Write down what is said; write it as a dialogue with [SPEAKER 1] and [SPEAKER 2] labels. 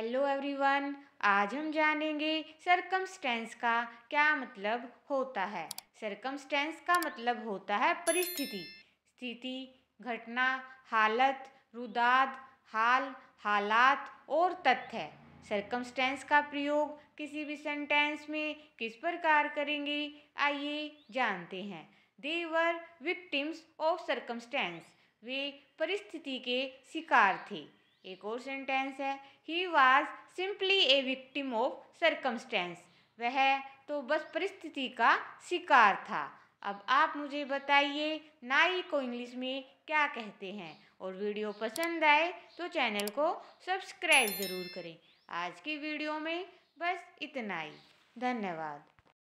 [SPEAKER 1] Hello everyone, आज हम जानेंगे सरकमस्टेंस का क्या मतलब होता है। सरकमस्टेंस का मतलब होता है परिस्थिति। स्थिति, घटना, हालत, रुदाद, हाल, हालात और तथ्य। सरकमस्टेंस का प्रयोग किसी भी सेंटेंस में किस प्रकार करेंगे, आइए जानते हैं। They were victims of circumstance वे परिस्थिति के शिकार थे। एक और सेंटेंस है he was simply a victim of circumstance वह तो बस परिस्थिति का शिकार था। अब आप मुझे बताइए, नाई को इंग्लिश में क्या कहते हैं? और वीडियो पसंद आए तो चैनल को सब्सक्राइब ज़रूर करें। आज की वीडियो में बस इतना ही। धन्यवाद।